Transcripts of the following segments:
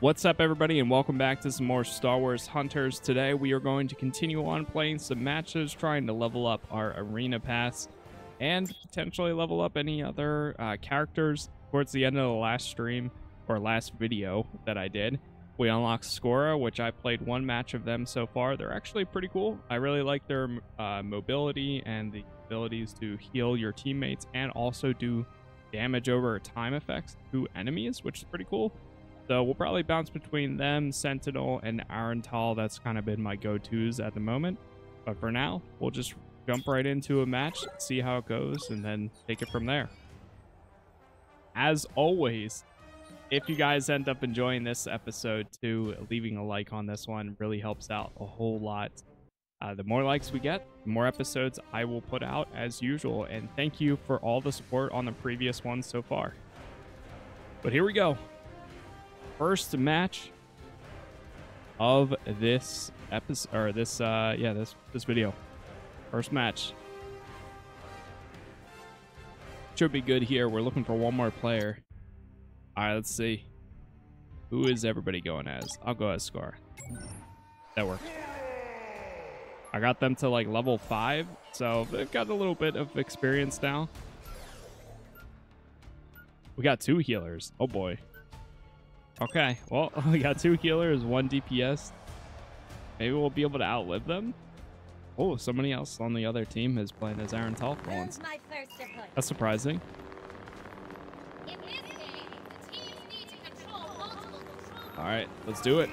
What's up, everybody, and welcome back to some more Star Wars Hunters. Today, we are going to continue on playing some matches, trying to level up our Arena Pass, and potentially level up any other uh, characters. Towards the end of the last stream, or last video that I did, we unlocked Skora, which I played one match of them so far. They're actually pretty cool. I really like their uh, mobility and the abilities to heal your teammates and also do damage over time effects to enemies, which is pretty cool. So we'll probably bounce between them, Sentinel, and Aran Tal. That's kind of been my go-tos at the moment. But for now, we'll just jump right into a match, see how it goes, and then take it from there. As always, if you guys end up enjoying this episode too, leaving a like on this one really helps out a whole lot. Uh, the more likes we get, the more episodes I will put out as usual. And thank you for all the support on the previous ones so far. But here we go first match of this episode or this uh yeah this this video. First match. Should be good here. We're looking for one more player. All right let's see. Who is everybody going as? I'll go as scar. That works. I got them to like level five so they've got a little bit of experience now. We got two healers. Oh boy Okay, well, we got two healers, one DPS. Maybe we'll be able to outlive them. Oh, somebody else on the other team is playing as Aaron for. That's surprising. All right, let's do it.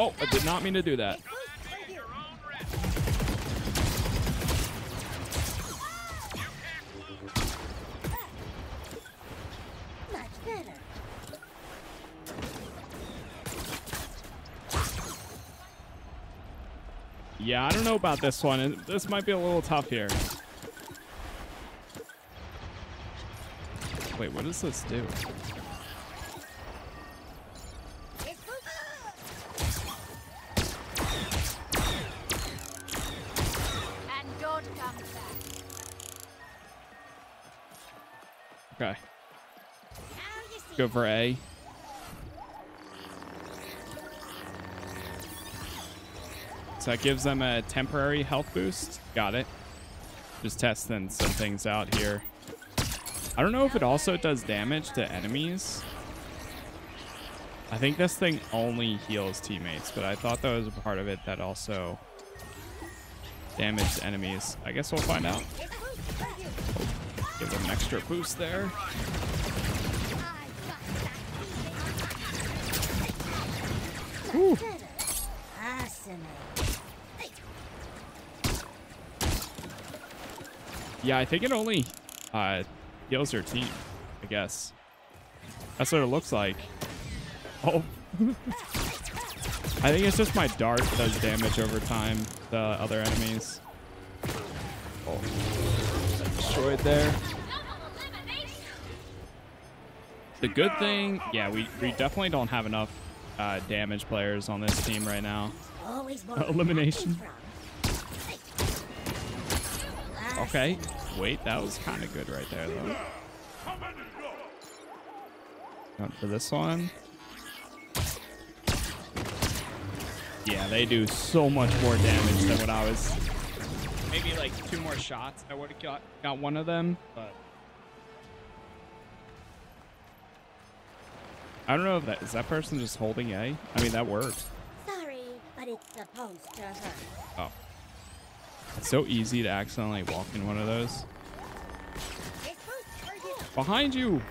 Oh, I did not mean to do that. Yeah, I don't know about this one. This might be a little tough here. Wait, what does this do? Okay. Go for A. So that gives them a temporary health boost. Got it. Just testing some things out here. I don't know if it also does damage to enemies. I think this thing only heals teammates, but I thought that was a part of it that also damaged enemies. I guess we'll find out. Give them an extra boost there. Yeah, I think it only uh, heals your team, I guess. That's what it looks like. Oh. I think it's just my dart does damage over time to other enemies. Oh destroyed there. The good thing, yeah, we, we definitely don't have enough uh, damage players on this team right now. Elimination. Okay. Wait, that was kind of good right there, though. Going for this one. Yeah, they do so much more damage than what I was maybe like two more shots, I would have got, got one of them, but... I don't know if that is that person just holding A. I mean that worked. Sorry, but it's supposed to hurt. Oh, it's so easy to accidentally walk in one of those. Behind you.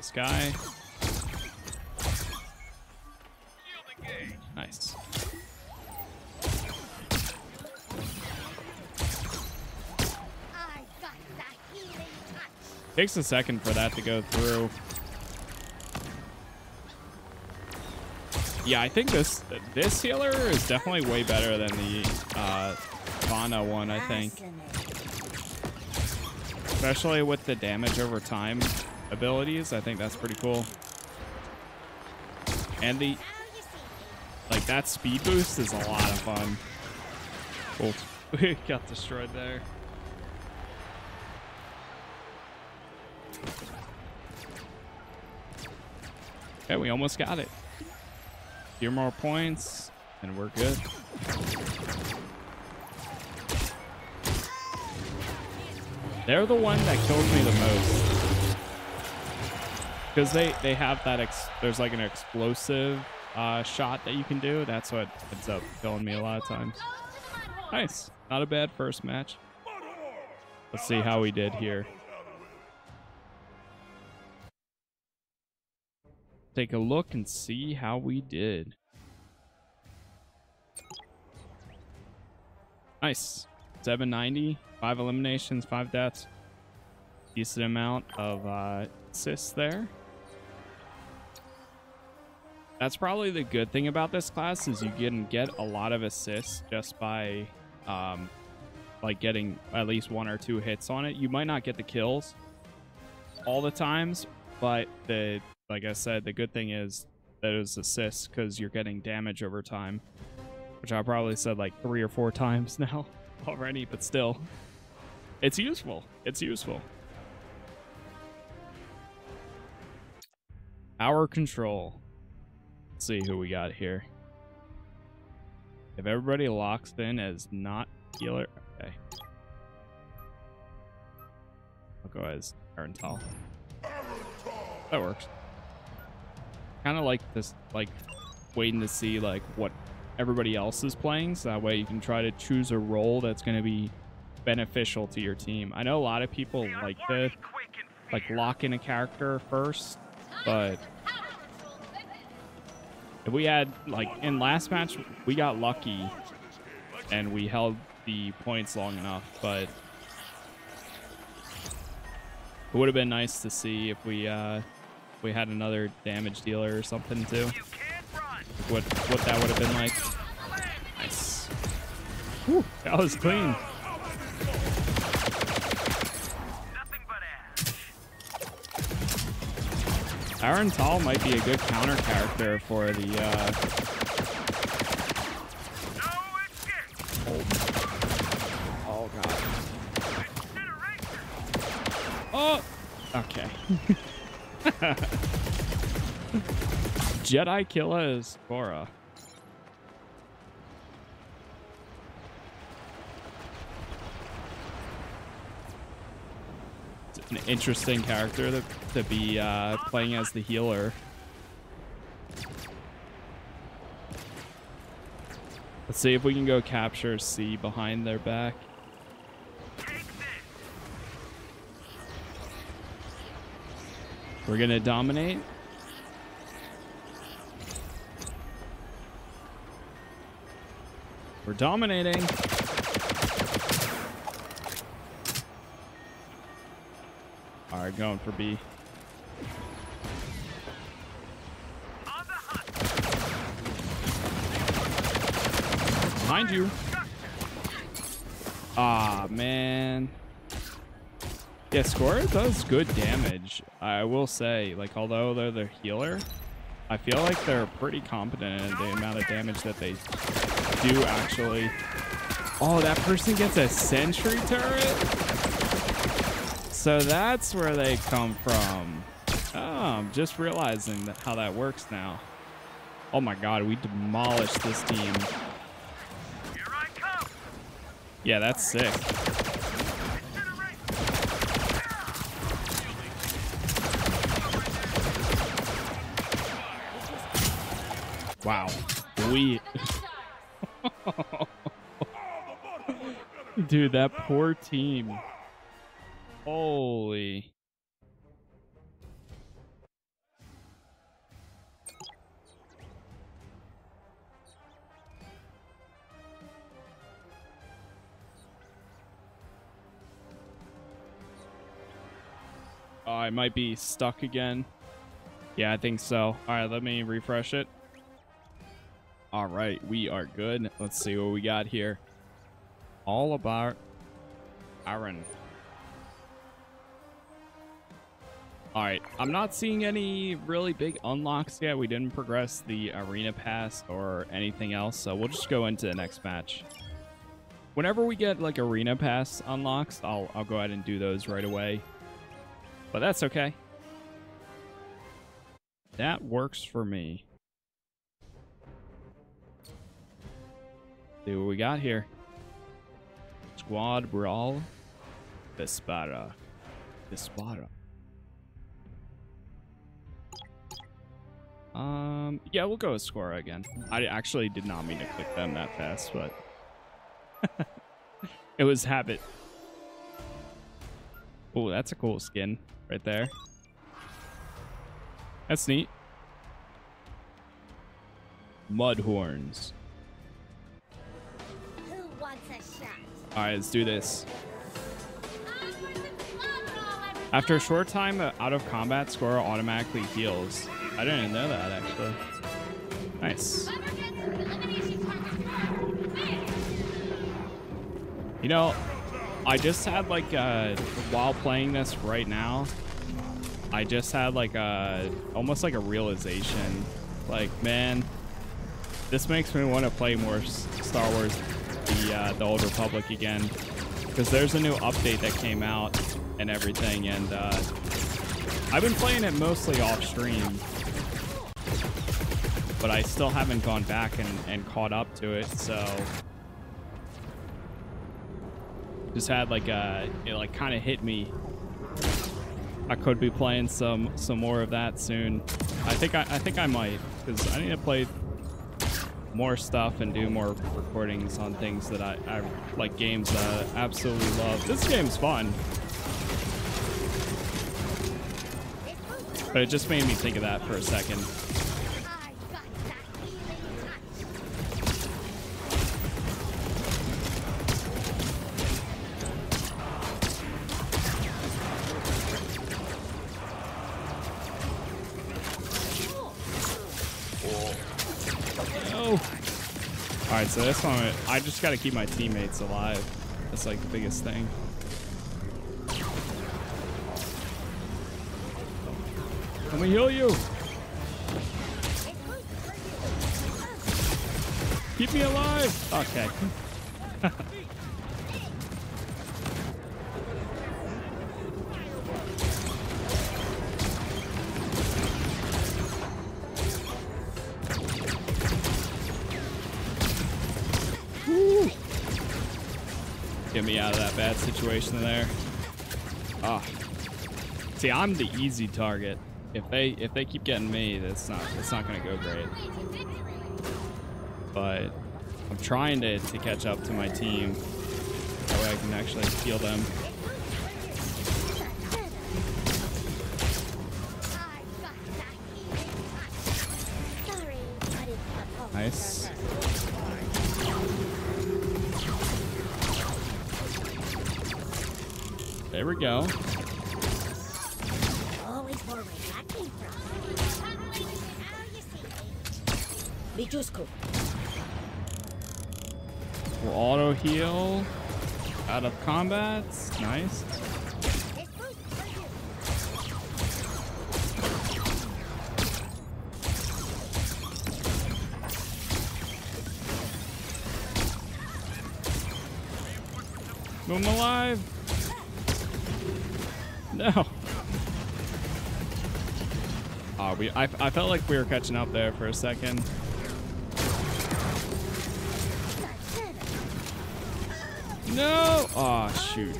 This guy. Nice. Takes a second for that to go through. Yeah, I think this this healer is definitely way better than the uh, Shyvana one, I think. Especially with the damage over time abilities. I think that's pretty cool. And the, Now you see. like, that speed boost is a lot of fun. Oh, we got destroyed there. Okay, we almost got it. Few more points, and we're good. They're the one that kills me the most. Because they, they have that, ex there's like an explosive uh, shot that you can do. That's what ends up killing me a lot of times. Nice. Not a bad first match. Let's see how we did here. Take a look and see how we did. Nice. 790, five eliminations, five deaths. Decent amount of uh, assists there. That's probably the good thing about this class is you can get a lot of assists just by um, like getting at least one or two hits on it. You might not get the kills all the times, but the like I said, the good thing is that it's assists because you're getting damage over time, which I probably said like three or four times now already, but still, it's useful. It's useful. Our control. Let's see who we got here. If everybody locks in as not healer, okay. I'll go as Aran Tal. That works. Kind of like this, like waiting to see like what everybody else is playing, so that way you can try to choose a role that's going to be beneficial to your team. I know a lot of people like to like lock in a character first, but we had like in last match we got lucky and we held the points long enough, but it would have been nice to see if we uh if we had another damage dealer or something too. What what that would have been like. Nice. Whew, that was clean. Aran Tal might be a good counter character for the uh Oh god. Oh okay. Jedi Killer is Cora. An interesting character to, to be uh, playing as the healer. Let's see if we can go capture C behind their back. We're gonna dominate. We're dominating. Right, going for B. Behind you. Ah, man. Yeah, Skora does good damage. I will say, like, although they're the healer, I feel like they're pretty competent in the amount of damage that they do actually. Oh, that person gets a sentry turret? So that's where they come from. Oh, I'm just realizing that how that works now. Oh my god, we demolished this team. Yeah, that's sick. Wow. We Dude, that poor team. Holy. Oh, I might be stuck again. Yeah, I think so. All right, let me refresh it. All right, we are good. Let's see what we got here. all about Aran. All right, I'm not seeing any really big unlocks yet. We didn't progress the arena pass or anything else, so we'll just go into the next match. Whenever we get like arena pass unlocks, I'll I'll go ahead and do those right away. But that's okay. That works for me. See what we got here. Squad Brawl. Vespara. Vespara. Um, yeah, we'll go with Skora again. I actually did not mean to click them that fast, but it was habit. Oh, that's a cool skin right there. That's neat. Mudhorns. Who wants a shot? All right, let's do this. Onwards and overall, everybody. After a short time out of combat, Skora automatically heals. I didn't know that, actually. Nice. You know, I just had like, uh, while playing this right now, I just had like a, almost like a realization. Like, man, this makes me want to play more Star Wars, the, uh, the Old Republic again. Because there's a new update that came out and everything, and, uh, I've been playing it mostly off stream. But I still haven't gone back and, and caught up to it, so. Just had like a it like kind of hit me. I could be playing some some more of that soon. I think i, I think i might because i need to play more stuff and do more recordings on things that i, I like games that i absolutely love. This game's fun. But it just made me think of that for a second this one i just got to keep my teammates alive that's like the biggest thing let me heal you Keep me alive. Okay. Get me out of that bad situation there. Ah. See, I'm the easy target. If they if they keep getting me, that's not that's not gonna go great. But I'm trying to, to catch up to my team. That way I can actually heal them. Lichusco. We'll auto heal. Out of combat. Nice. We. I, I felt like we were catching up there for a second. No. Oh shoot.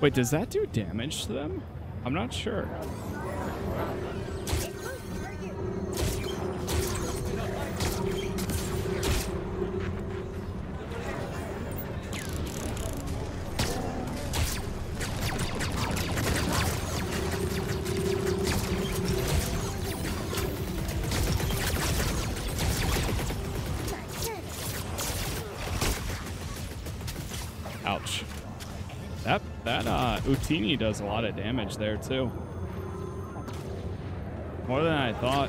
Wait, does that do damage to them? I'm not sure. Utooni does a lot of damage there too. More than I thought.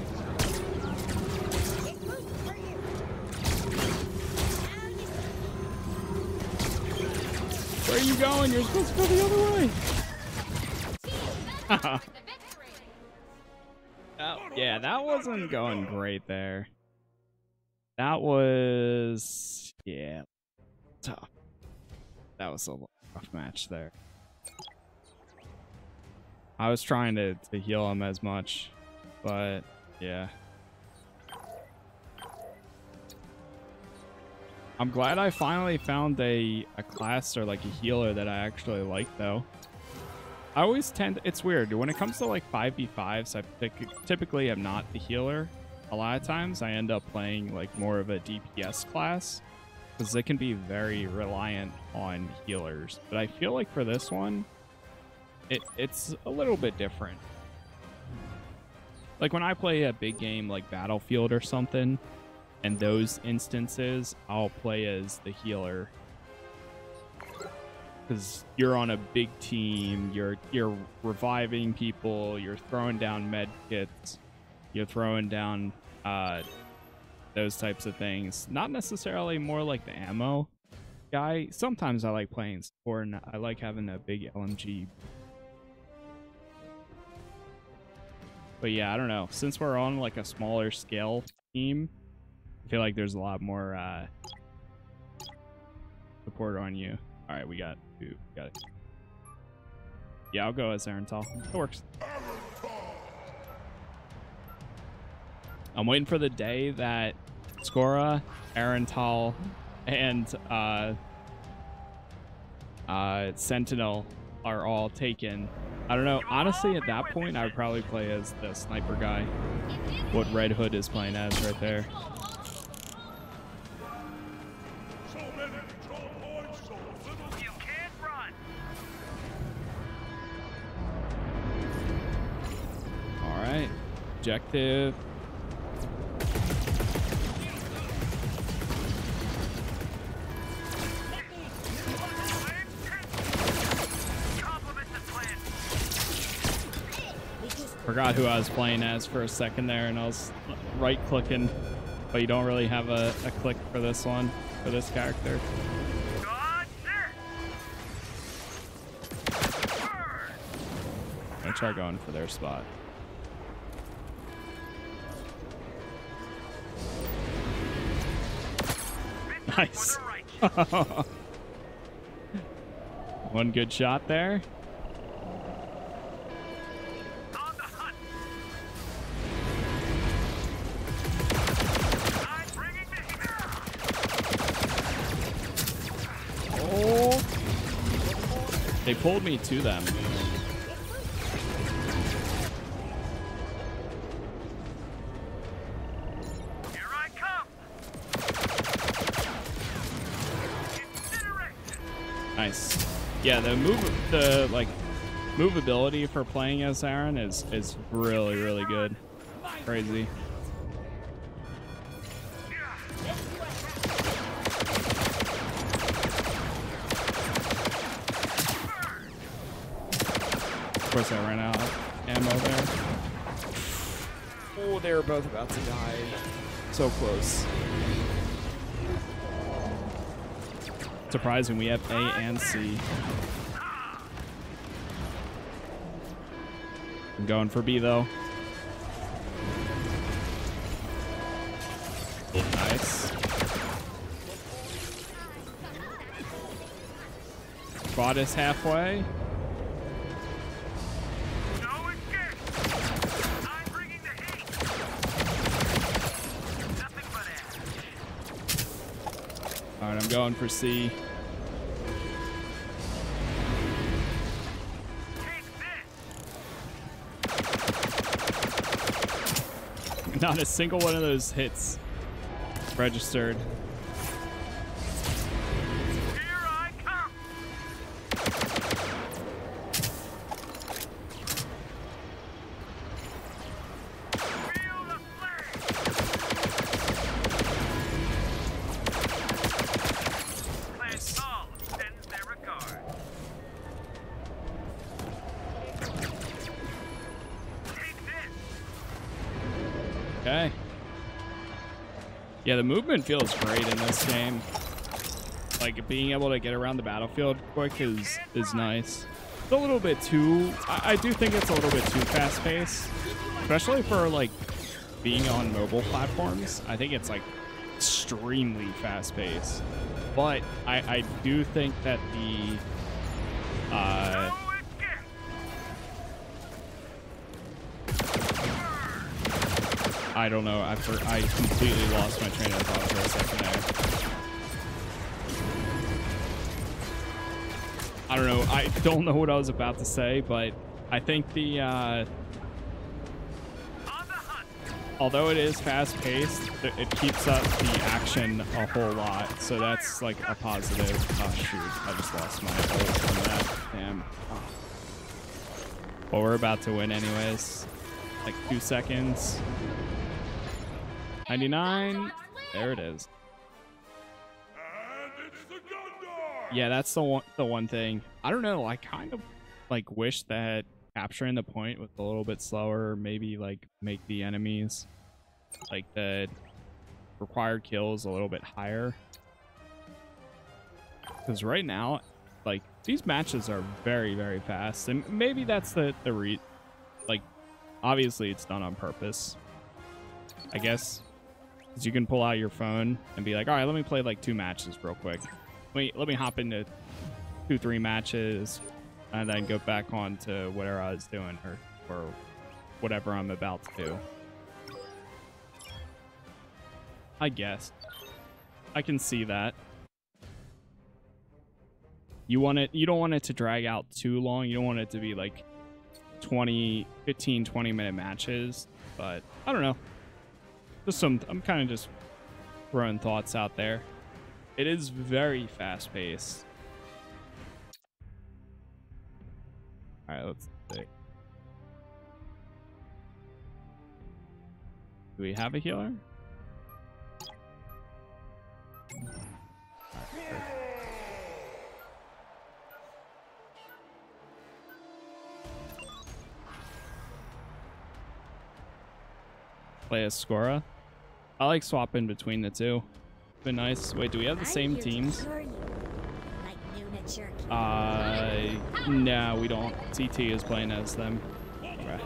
Where are you going? You're supposed to go the other way. oh, yeah, that wasn't going great there. That was, yeah, tough. That was a rough match there. I was trying to, to heal him as much, but yeah. I'm glad I finally found a, a class or like a healer that I actually like though. I always tend, it's weird, when it comes to like 5v5s, I typ- typically am not the healer. A lot of times I end up playing like more of a DPS class because they can be very reliant on healers. But I feel like for this one, it, it's a little bit different. Like when I play a big game like Battlefield or something, and those instances, I'll play as the healer because you're on a big team. You're you're reviving people. You're throwing down med kits. You're throwing down uh, those types of things. Not necessarily more like the ammo guy. Sometimes I like playing support and I like having a big LMG. But yeah, I don't know. Since we're on like a smaller scale team, I feel like there's a lot more uh, support on you. All right, we got. Got it. Yeah, I'll go as Aran Tal. It works. I'm waiting for the day that Skora, Aran Tal, and uh, uh, Sentinel are all taken. I don't know. Honestly, at that point, I would probably play as the sniper guy. What Red Hood is playing as right there. All right. Objective. Forgot who I was playing as for a second there, and I was right clicking, but you don't really have a, a click for this one, for this character. I'm gonna try going for their spot. Nice. One good shot there. They pulled me to them. Nice. Yeah, the move, the like movability for playing as Aran is is really really good. Crazy. I ran out of ammo there. Oh, they were both about to die. So close. Surprising, we have A and C. I'm going for B though. Nice. Bought us halfway. Right, for C. Not a single one of those hits registered. Yeah, the movement feels great in this game. like being able to get around the battlefield quick is is nice. It's a little bit too. I, I do think it's a little bit too fast paced, especially for like being on mobile platforms. I think it's like extremely fast paced, but I I do think that the uh. I don't know. I for, I completely lost my train of thought for a second there. I don't know. I don't know what I was about to say, but I think the uh, although it is fast paced, it keeps up the action a whole lot. So that's like a positive. Oh shoot! I just lost my ult from that. Damn. Oh. Well, we're about to win anyways. Like two seconds. 99. There it is. Yeah, that's the one the one thing. I don't know, I kind of like wish that capturing the point was a little bit slower, maybe like make the enemies like the required kills a little bit higher. Cuz right now like these matches are very very fast and maybe that's the the re like obviously it's done on purpose. I guess because you can pull out your phone and be like, all right, let me play like two matches real quick. Wait, let me hop into two, three matches and then go back on to whatever I was doing or, or whatever I'm about to do. I guess. I can see that. You want it, you don't want it to drag out too long. You don't want it to be like 20, 15, 20 minute matches, but I don't know. Just some, I'm kind of just throwing thoughts out there. It is very fast paced. All right, let's see. Do we have a healer? Play as Skora. I like swapping between the two. Been nice. Wait, do we have the same teams? Uh, no, we don't. CT is playing as them. Okay.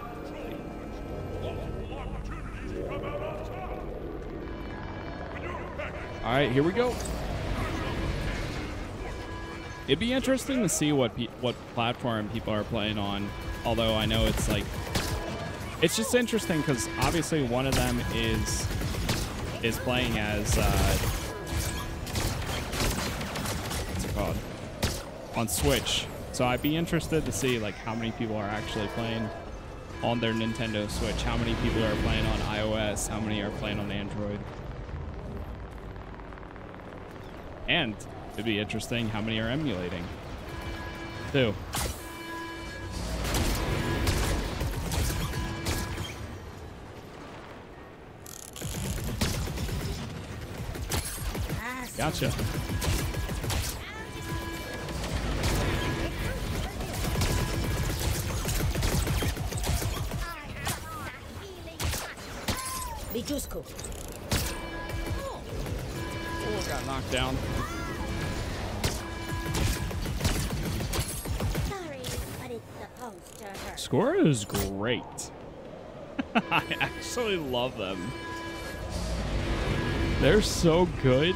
All right, here we go. It'd be interesting to see what what platform people are playing on. Although I know it's like, it's just interesting because obviously one of them is is playing as uh, what's it called on Switch. So I'd be interested to see like how many people are actually playing on their Nintendo Switch. How many people are playing on iOS? How many are playing on Android? And it'd be interesting how many are emulating. Too. Gotcha. Oh, got knocked down. Sorry, but it's supposed to hurt. Skora is great. I actually love them. They're so good.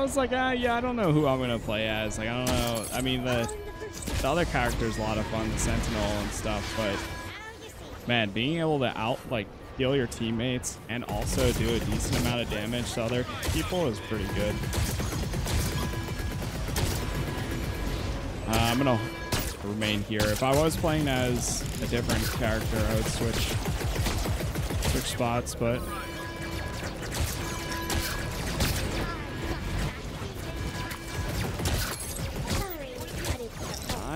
I was like, ah, yeah, I don't know who I'm gonna play as. Like, I don't know. I mean, the the other character's a lot of fun, the Sentinel and stuff, but man, being able to out like heal your teammates and also do a decent amount of damage to other people is pretty good. Uh, I'm gonna remain here. If I was playing as a different character, I would switch switch spots, but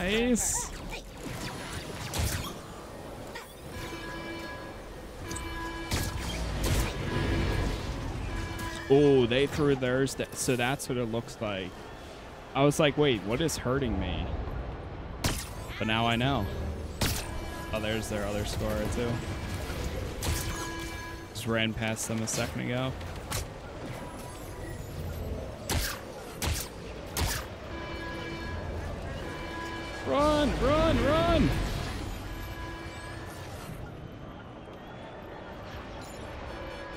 nice. Oh, they threw theirs, th- so that's what it looks like. I was like, wait, what is hurting me? But now I know. Oh, there's their other Skora too. just ran past them a second ago. Run, run, run!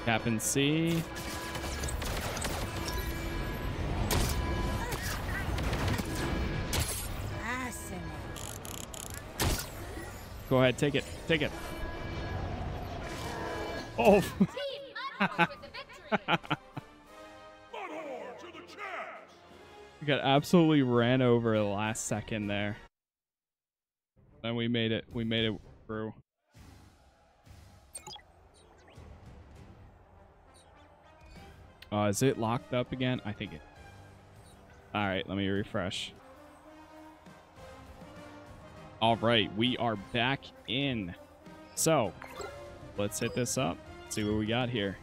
Captain C. Fascinating. Go ahead, take it, take it. Oh, Team Mudhorn with the victory. Mudhorn to the chest! we got absolutely ran over the last second there. And we made it, we made it through. Uh, is it locked up again? I think it. All right, let me refresh. All right, we are back in. So, let's hit this up. See what we got here.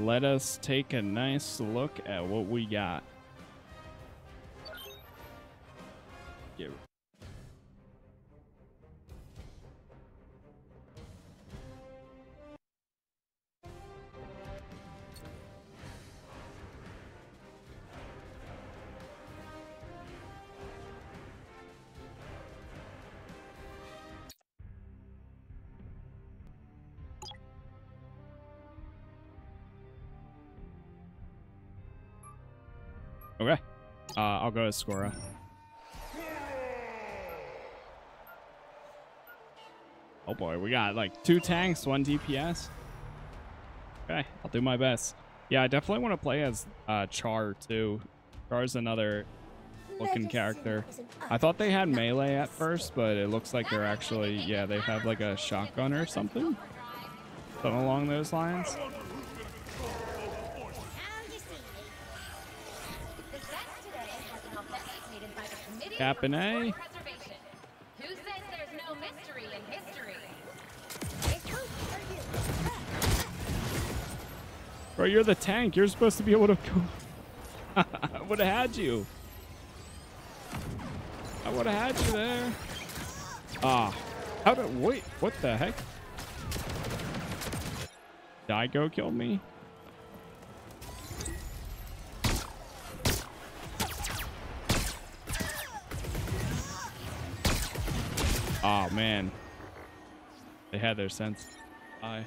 Let us take a nice look at what we got. I'll go to Skora. Oh boy, we got like two tanks, one DPS. Okay, I'll do my best. Yeah, I definitely want to play as uh, Char too. Char's another looking character. I thought they had melee at first, but it looks like they're actually, yeah, they have like a shotgun or something. Something along those lines. You. Bro, you're the tank. You're supposed to be able to go. I would have had you. I would have had you there. Ah. How did. Wait, what the heck? Daigo killed me? Oh, man. They had their sense. I.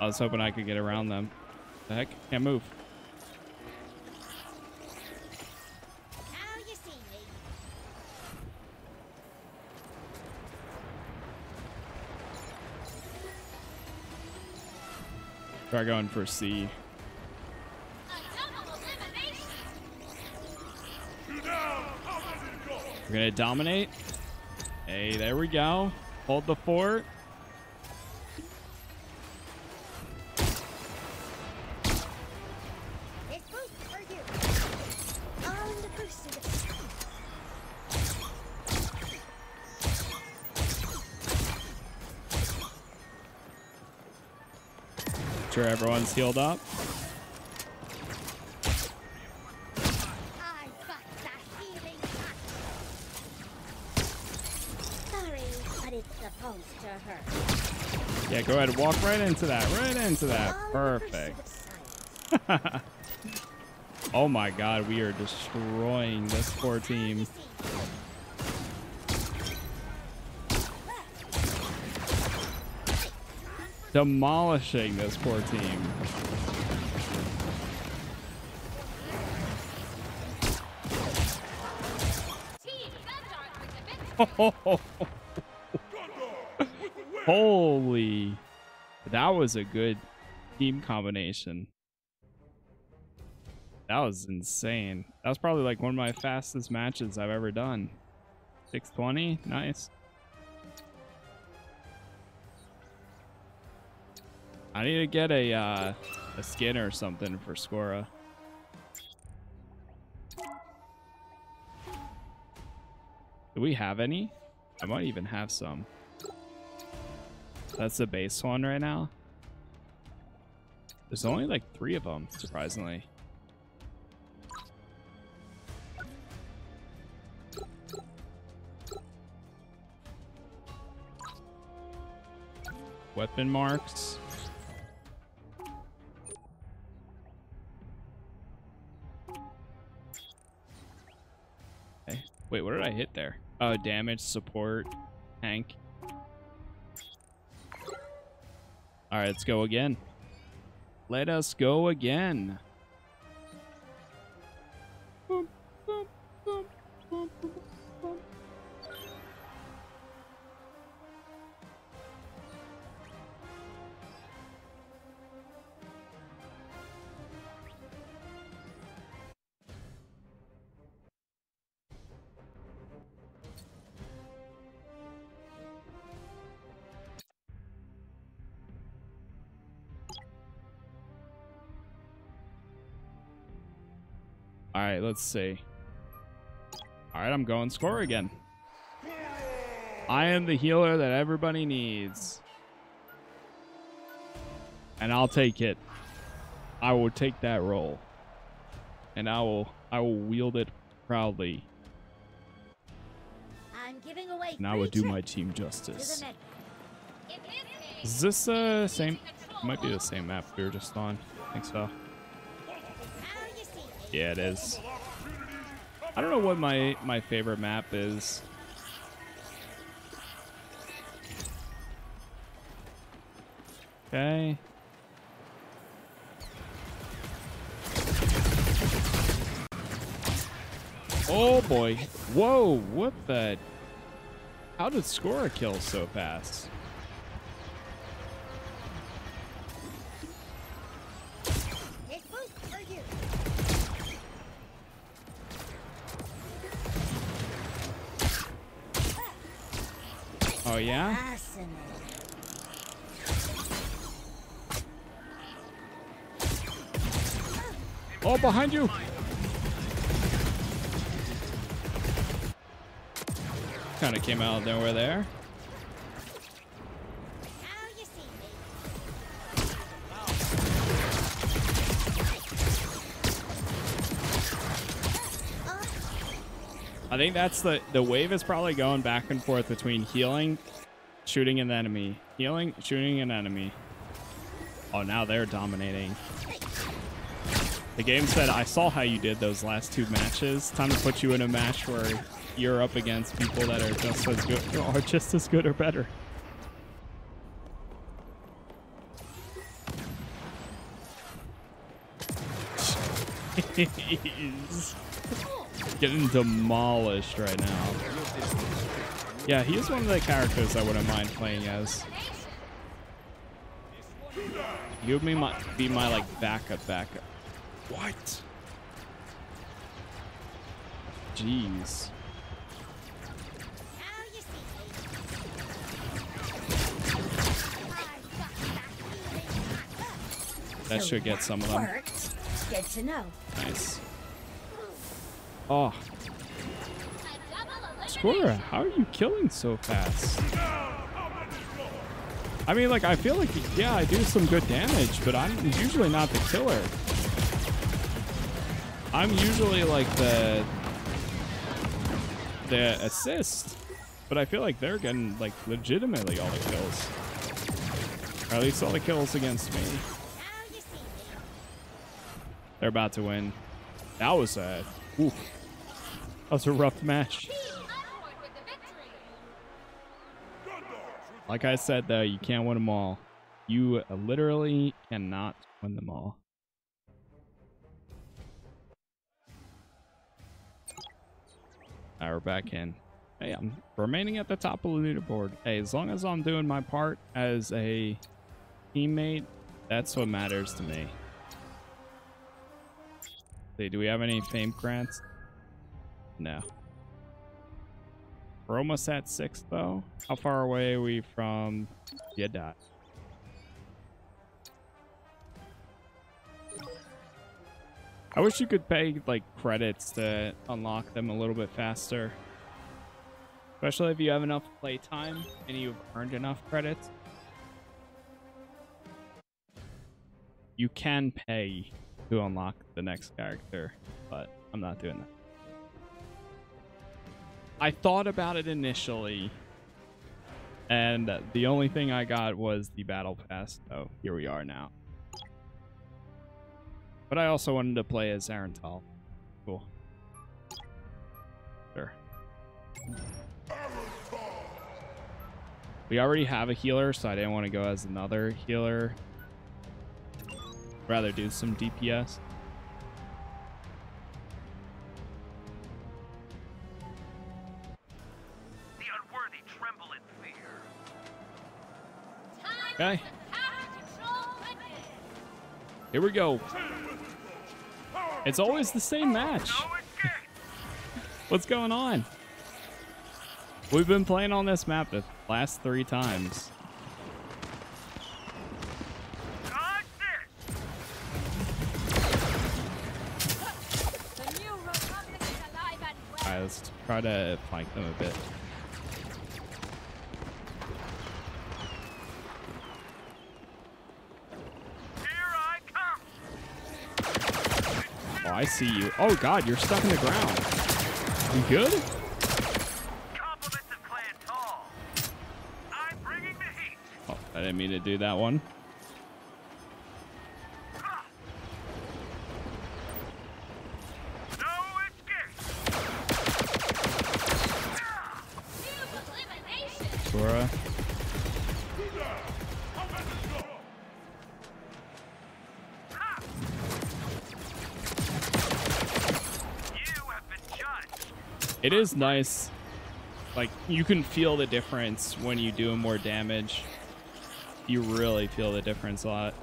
I was hoping I could get around them. The heck? Can't move. Now you see me. Try going for C. We're gonna dominate. Hey, there we go. Hold the fort. It's good for you. All in the pursuit of truth. Sure, everyone's healed up. Yeah, go ahead. Walk right into that. Right into that. Perfect. Oh my god, we are destroying this poor team. Demolishing this poor team. Holy. That was a good team combination. That was insane. That was probably like one of my fastest matches I've ever done. 620? Nice. I need to get a uh, a skin or something for Skora. Do we have any? I might even have some. That's the base one right now. There's only like three of them, surprisingly. Weapon marks. Okay. Wait, what did I hit there? Oh, damage, support, tank. All right, let's go again. Let us go again. All right, let's see. All right, I'm going Skora again. I am the healer that everybody needs. And I'll take it. I will take that role. And I will I will wield it proudly. I'm giving away And I will do my team justice. the med- In his case, Is this uh same might be the same map we were just on. I think so. Yeah, it is. I don't know what my my favorite map is. Okay. Oh boy. Whoa, what the How did Skora a kill so fast? This boost for you. Oh yeah? Oh, behind you. Kind of came out of nowhere there. I think that's the the wave is probably going back and forth between healing, shooting an enemy, healing, shooting an enemy. Oh, now they're dominating. The game said, "I saw how you did those last two matches. Time to put you in a match where you're up against people that are just as good, or just as good or better." He's getting demolished right now. Yeah, he is one of the characters I wouldn't mind playing as. He would be my, be my like backup backup. What? Jeez. Now you see me. That should get some of them. Good to know. Nice. Oh. Skora, how are you killing so fast? I mean, like, I feel like, yeah, I do some good damage, but I'm usually not the killer. I'm usually like the the assist, but I feel like they're getting like legitimately all the kills, or at least all the kills against me. They're about to win. That was a, oof, that was a rough match. Like I said, though, you can't win them all. You literally cannot win them all. All right, we're back in. Hey, I'm remaining at the top of the leaderboard. Hey, as long as I'm doing my part as a teammate, that's what matters to me. See, do we have any fame grants? No. We're almost at six, though. How far away are we from Yedot? I wish you could pay like credits to unlock them a little bit faster. Especially if you have enough playtime and you've earned enough credits. You can pay to unlock the next character, but I'm not doing that. I thought about it initially, And the only thing I got was the battle pass. So here we are now. But I also wanted to play as Aran Tal. Cool. Sure. We already have a healer, so I didn't want to go as another healer. Rather do some DPS. The unworthy tremble in fear. Okay, Power control goodness. here we go. It's always the same match. What's going on? We've been playing on this map the last three times. Dodge this! The new republic is alive and well. Alright, let's try to flank them a bit. Here I come! Oh, I see you. Oh god, you're stuck in the ground. You good? Compliments of Clan Tal. I'm bringing the heat. Oh, I didn't mean to do that one. It is nice. Like, you can feel the difference when you do more damage. You really feel the difference a lot.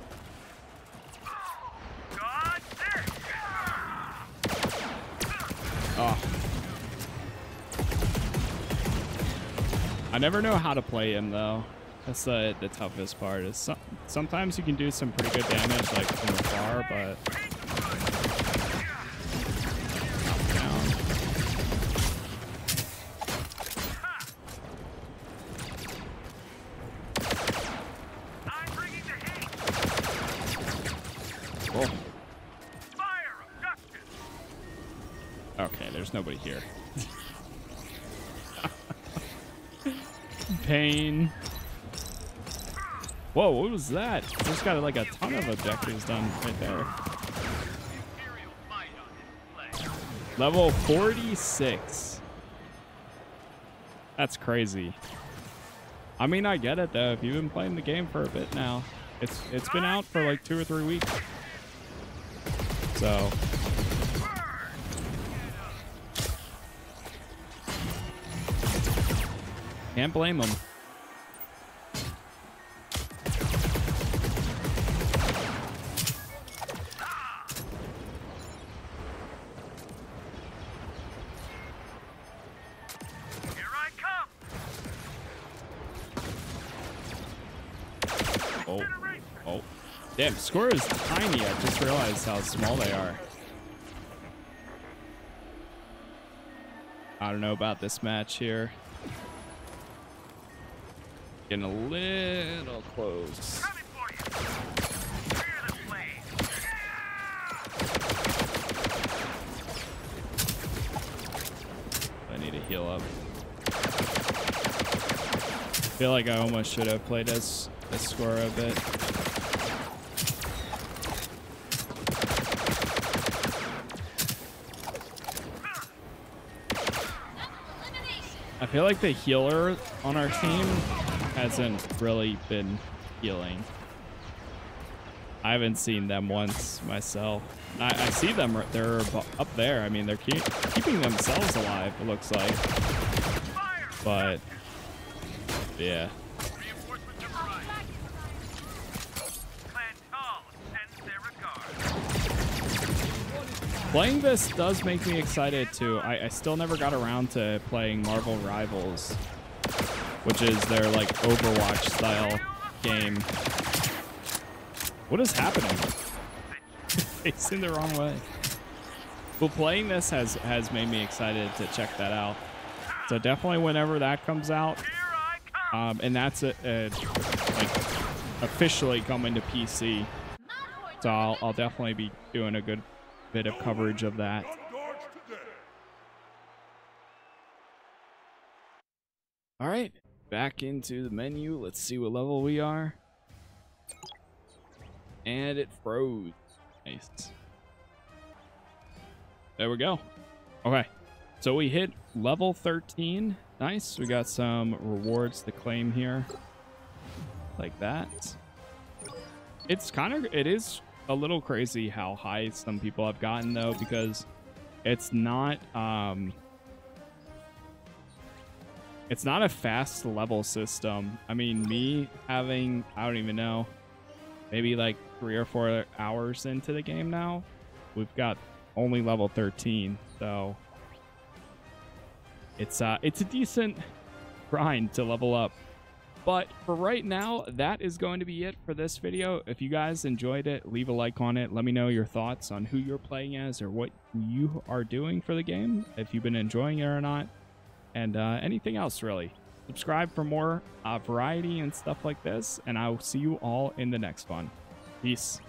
Oh. I never know how to play him though. That's the the toughest part. Is some, sometimes you can do some pretty good damage like from afar, but There's nobody here. Pain. Whoa, what was that? Just got like a ton of objectives done right there. Level 46. That's crazy. I mean, I get it though. If you've been playing the game for a bit now, it's it's been out for like two or three weeks. So can't blame them. Here I come. Oh, oh, damn! Skora is tiny. I just realized how small they are. I don't know about this match here. Getting a little close. I need to heal up. feel like I almost should have played as a Skora a bit. I feel like the healer on our team hasn't really been healing. I haven't seen them once myself. I, I see them. They're up there. I mean, they're keep, keeping themselves alive. It looks like, but yeah. Playing this does make me excited too. I, I still never got around to playing Marvel Rivals, which is their like Overwatch style game. What is happening? Facing the wrong way. Well, playing this has has made me excited to check that out. So definitely whenever that comes out, um, and that's a, a, like officially coming to PC. So I'll, I'll definitely be doing a good bit of coverage of that. All right. Back into the menu. Let's see what level we are. And it froze. Nice. There we go. Okay. So we hit level 13. Nice. We got some rewards to claim here. Like that. It's kind of, it is a little crazy how high some people have gotten though, because it's not, um, it's not a fast level system. I mean, me having, I don't even know, maybe like three or four hours into the game now, we've got only level 13. So it's uh it's a decent grind to level up. But for right now, that is going to be it for this video. If you guys enjoyed it, leave a like on it. Let me know your thoughts on who you're playing as or what you are doing for the game, if you've been enjoying it or not, and uh, anything else really. Subscribe for more uh, variety and stuff like this, and I will see you all in the next one. Peace.